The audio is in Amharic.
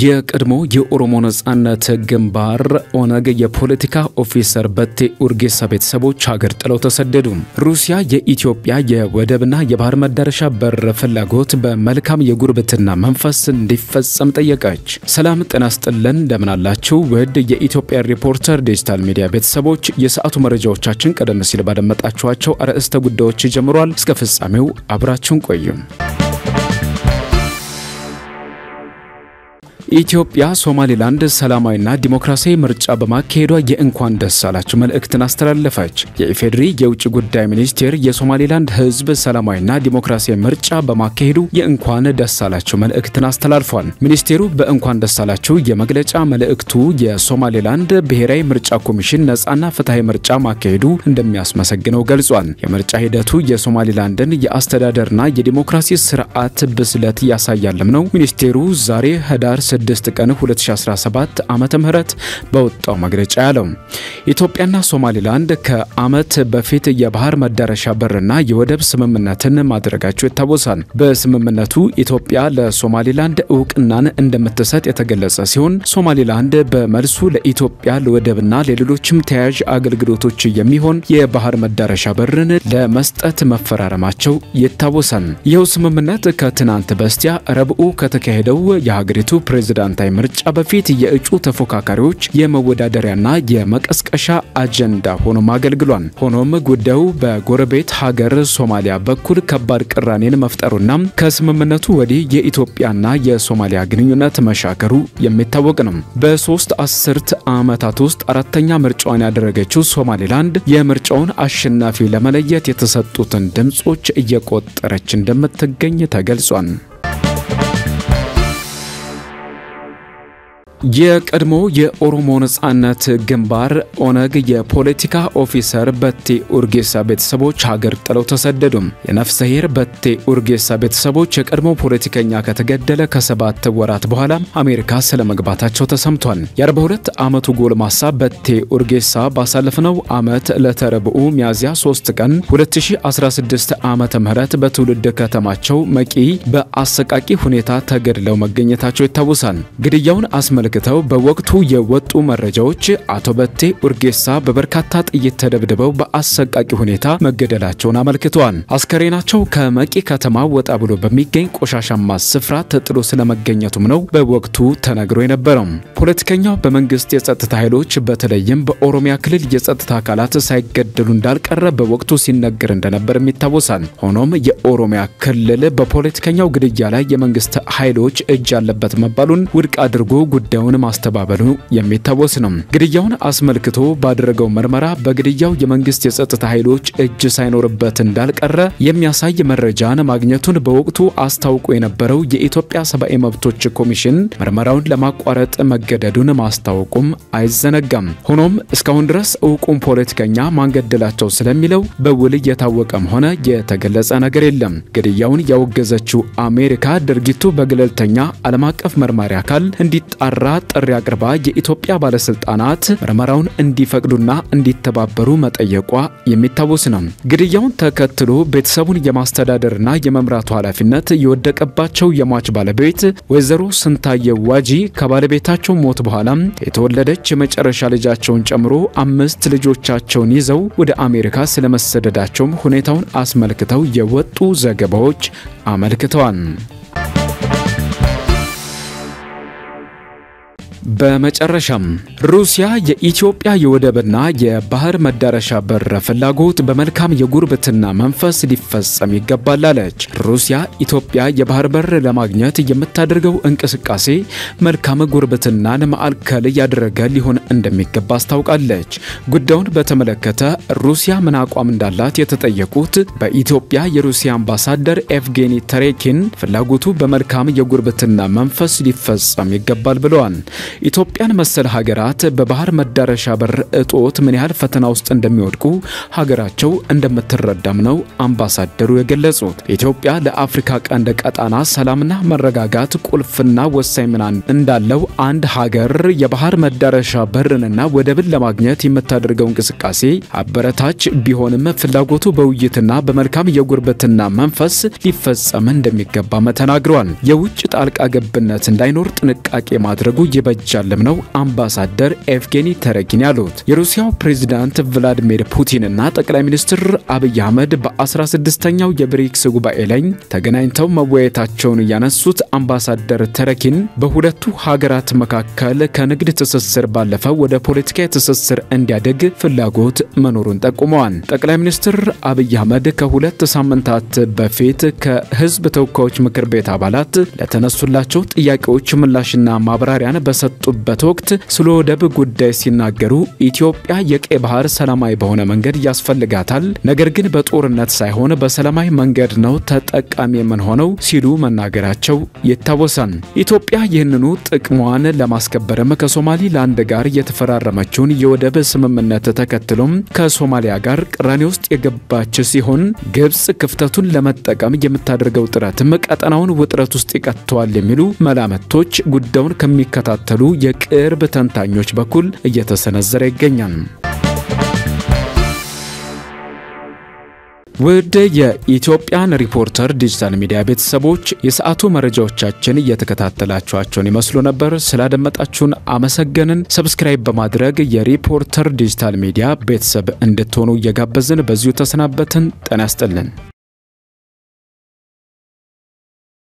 የቀድሞ የኦሮሞ ነጻነት ግንባር ኦነግ የፖለቲካ officer በቴ ኡርጌሳ ቤተሰቦች ሀገር ጥለው ተሰደዱ። ሩሲያ የኢትዮጵያ የወደብና የባህር መዳረሻ በር ፍላጎት በመልካም የጉርብትና መንፈስ እንዲፈጸም ጠየቀች። ሰላም ጤና ይስጥልን፣ እንደምን? ውድ የኢትዮጵያ ሪፖርተር ዲጂታል ሚዲያ ቤተሰቦች የሰዓቱ መረጃዎቻችን ቀደም ሲል ባደመጣችኋቸው አርዕስተ ጉዳዮች ጀምሯል። እስከ ፍጻሜው አብራችሁን ቆዩም። ኢትዮጵያ ሶማሌላንድ ሰላማዊና ዲሞክራሲያዊ ምርጫ በማካሄዷ የእንኳን ደስ አላችሁ መልእክትን አስተላለፈች። የኢፌዴሪ የውጭ ጉዳይ ሚኒስቴር የሶማሌላንድ ሕዝብ ሰላማዊና ዲሞክራሲያዊ ምርጫ በማካሄዱ የእንኳን ደስ አላችሁ መልእክትን አስተላልፏል። ሚኒስቴሩ በእንኳን ደስ አላችሁ የመግለጫ መልእክቱ የሶማሌላንድ ብሔራዊ ምርጫ ኮሚሽን ነጻና ፍትሐዊ ምርጫ ማካሄዱ እንደሚያስመሰግነው ገልጿል። የምርጫ ሂደቱ የሶማሌላንድን የአስተዳደርና የዲሞክራሲ ስርዓት ብስለት ያሳያልም ነው ሚኒስቴሩ ዛሬ ህዳር 6 ቀን 2017 ዓመተ ምህረት በወጣው መግለጫ ያለው ኢትዮጵያና ሶማሊላንድ ከዓመት በፊት የባህር መዳረሻ በርና የወደብ ስምምነትን ማድረጋቸው ይታወሳል። በስምምነቱ ኢትዮጵያ ለሶማሊላንድ እውቅናን እንደምትሰጥ የተገለጸ ሲሆን ሶማሊላንድ በመልሱ ለኢትዮጵያ ለወደብና ለሌሎችም ተያያዥ አገልግሎቶች የሚሆን የባህር መዳረሻ በርን ለመስጠት መፈራረማቸው ይታወሳል። ይኸው ስምምነት ከትናንት በስቲያ ረቡዕ ከተካሄደው የሀገሪቱ ፕሬዝዳንታዊ ምርጫ በፊት የእጩ ተፎካካሪዎች የመወዳደሪያና የመቀስቀሻ አጀንዳ ሆኖም አገልግሏል። ሆኖም ጉዳዩ በጎረቤት ሀገር ሶማሊያ በኩል ከባድ ቅራኔን መፍጠሩና ከስምምነቱ ወዲህ የኢትዮጵያና የሶማሊያ ግንኙነት መሻከሩ የሚታወቅ ነው። በሶስት አስርት ዓመታት ውስጥ አራተኛ ምርጫዋን ያደረገችው ሶማሌላንድ የምርጫውን አሸናፊ ለመለየት የተሰጡትን ድምጾች እየቆጠረች እንደምትገኝ ተገልጿል። የቀድሞ የኦሮሞ ነጻነት ግንባር ኦነግ የፖለቲካ officer በቴ ኡርጌሳ ቤተሰቦች ሀገር ጥለው ተሰደዱ። የነፍስ ኄር በቴ ኡርጌሳ ቤተሰቦች የቀድሞ ፖለቲከኛ ከተገደለ ከሰባት ወራት በኋላ አሜሪካ ስለ መግባታቸው ተሰምቷል። የ42 ዓመቱ ጎልማሳ በቴ ኡርጌሳ ባሳለፍነው ዓመት ዕለተ ረቡዕ ሚያዝያ 3 ቀን 2016 ዓ ም በትውልድ ከተማቸው መቂ በአሰቃቂ ሁኔታ ተገድለው መገኘታቸው ይታወሳል። ግድያውን አስመልክ ተው በወቅቱ የወጡ መረጃዎች አቶ በቴ ኡርጌሳ በበርካታ ጥይት ተደብድበው በአሰቃቂ ሁኔታ መገደላቸውን አመልክተዋል። አስከሬናቸው ከመቂ ከተማ ወጣ ብሎ በሚገኝ ቆሻሻማ ስፍራ ተጥሎ ስለመገኘቱም ነው በወቅቱ ተነግሮ የነበረው። ፖለቲከኛው በመንግስት የጸጥታ ኃይሎች በተለይም በኦሮሚያ ክልል የጸጥታ አካላት ሳይገደሉ እንዳልቀረ በወቅቱ ሲነገር እንደነበርም ይታወሳል። ሆኖም የኦሮሚያ ክልል በፖለቲከኛው ግድያ ላይ የመንግስት ኃይሎች እጅ ያለበት መባሉን ውድቅ አድርጎ ጉዳዩ ጉዳዩን ማስተባበሉ የሚታወስ ነው። ግድያውን አስመልክቶ ባደረገው ምርመራ በግድያው የመንግስት የጸጥታ ኃይሎች እጅ ሳይኖርበት እንዳልቀረ የሚያሳይ መረጃን ማግኘቱን በወቅቱ አስታውቆ የነበረው የኢትዮጵያ ሰብአዊ መብቶች ኮሚሽን ምርመራውን ለማቋረጥ መገደዱን ማስታወቁም አይዘነጋም። ሆኖም እስካሁን ድረስ እውቁም ፖለቲከኛ ማንገደላቸው ስለሚለው በውል የታወቀም ሆነ የተገለጸ ነገር የለም። ግድያውን ያወገዘችው አሜሪካ ድርጊቱ በገለልተኛ ዓለም አቀፍ መርማሪ አካል እንዲጣራ ጥሪ አቅርባ የኢትዮጵያ ባለስልጣናት ምርመራውን እንዲፈቅዱና እንዲተባበሩ መጠየቋ የሚታወስ ነው። ግድያውን ተከትሎ ቤተሰቡን የማስተዳደርና የመምራቱ ኃላፊነት የወደቀባቸው የሟች ባለቤት ወይዘሮ ስንታየ ዋጂ ከባለቤታቸው ሞት በኋላ የተወለደች የመጨረሻ ልጃቸውን ጨምሮ አምስት ልጆቻቸውን ይዘው ወደ አሜሪካ ስለመሰደዳቸውም ሁኔታውን አስመልክተው የወጡ ዘገባዎች አመልክተዋል። በመጨረሻም ሩሲያ የኢትዮጵያ የወደብና የባህር መዳረሻ በር ፍላጎት በመልካም የጉርብትና መንፈስ ሊፈጸም ይገባል አለች። ሩሲያ ኢትዮጵያ የባህር በር ለማግኘት የምታደርገው እንቅስቃሴ መልካም ጉርብትናን ማዕከል ያደረገ ሊሆን እንደሚገባ አስታውቃለች። ጉዳዩን በተመለከተ ሩሲያ ምን አቋም እንዳላት የተጠየቁት በኢትዮጵያ የሩሲያ አምባሳደር ኤቭጌኒ ተሬኪን ፍላጎቱ በመልካም የጉርብትና መንፈስ ሊፈጸም ይገባል ብለዋል። ኢትዮጵያን መሰል ሀገራት በባህር መዳረሻ በር እጦት ምን ያህል ፈተና ውስጥ እንደሚወድቁ ሀገራቸው እንደምትረዳም ነው አምባሳደሩ የገለጹት። ኢትዮጵያ ለአፍሪካ ቀንድ ቀጣና ሰላምና መረጋጋት ቁልፍና ወሳኝ ሚና እንዳለው አንድ ሀገር የባህር መዳረሻ በርንና ወደብን ለማግኘት የምታደርገው እንቅስቃሴ አበረታች ቢሆንም ፍላጎቱ በውይይትና በመልካም የጉርብትና መንፈስ ሊፈጸም እንደሚገባም ተናግረዋል። የውጭ ጣልቃ ገብነት እንዳይኖር ጥንቃቄ ማድረጉ ይበጃልም ነው አምባሳደር ኤቭጌኒ ተረኪን ያሉት። የሩሲያው ፕሬዚዳንት ቭላዲሚር ፑቲንና ጠቅላይ ሚኒስትር አብይ አህመድ በ16ኛው የብሪክስ ጉባኤ ላይ ተገናኝተው መወያየታቸውን ያነሱት አምባሳደር ተረኪን በሁለቱ ሀገራት መካከል ከንግድ ትስስር ባለፈ ወደ ፖለቲካዊ ትስስር እንዲያደግ ፍላጎት መኖሩን ጠቁመዋል። ጠቅላይ ሚኒስትር አብይ አህመድ ከሁለት ሳምንታት በፊት ከህዝብ ተወካዮች ምክር ቤት አባላት ለተነሱላቸው ጥያቄዎች ምላሽና ማብራሪያን በሰጡበት ወቅት ስለ ወደብ ጉዳይ ሲናገሩ ኢትዮጵያ የቀይ ባህር ሰላማዊ በሆነ መንገድ ያስፈልጋታል፣ ነገር ግን በጦርነት ሳይሆን በሰላማዊ መንገድ ነው ተጠቃሚ የምንሆነው ሲሉ መናገራቸው ይታወሳል። ኢትዮጵያ ይህንኑ ጥቅሟን ለማስከበርም ከሶማሊላንድ ጋር የተፈራረመችውን የወደብ ስምምነት ተከትሎም ከሶማሊያ ጋር ቅራኔ ውስጥ የገባች ሲሆን ግብጽ ክፍተቱን ለመጠቀም የምታደርገው ጥረትም ቀጠናውን ውጥረት ውስጥ ይቀጥተዋል የሚሉ መላምቶች ጉዳዩን ከሚከታተሉ የቅርብ ተንታኞች በኩል እየተሰነዘረ ይገኛል። ውድ የኢትዮጵያን ሪፖርተር ዲጂታል ሚዲያ ቤተሰቦች የሰዓቱ መረጃዎቻችን እየተከታተላችኋቸውን ይመስሉ ነበር። ስላደመጣችሁን አመሰገንን። subscribe በማድረግ የሪፖርተር ዲጂታል ሚዲያ ቤተሰብ እንድትሆኑ እየጋበዝን በዚሁ ተሰናበትን። ጤና ያስጥልን።